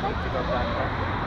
入ってください。